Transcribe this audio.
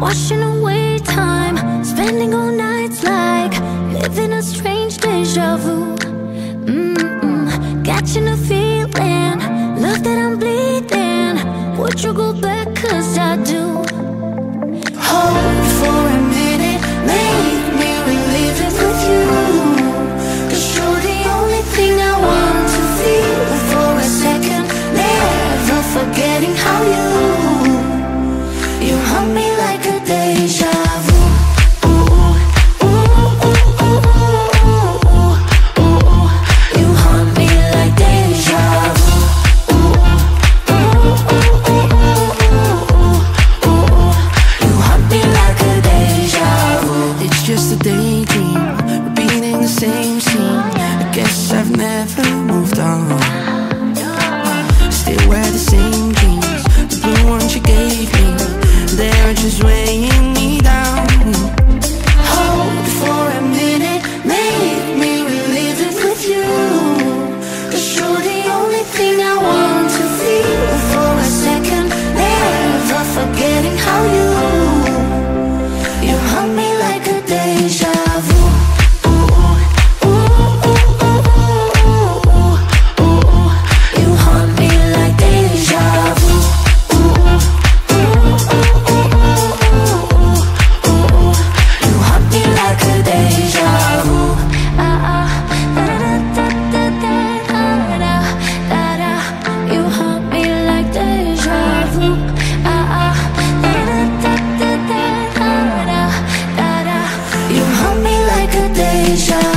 Washing away the same deja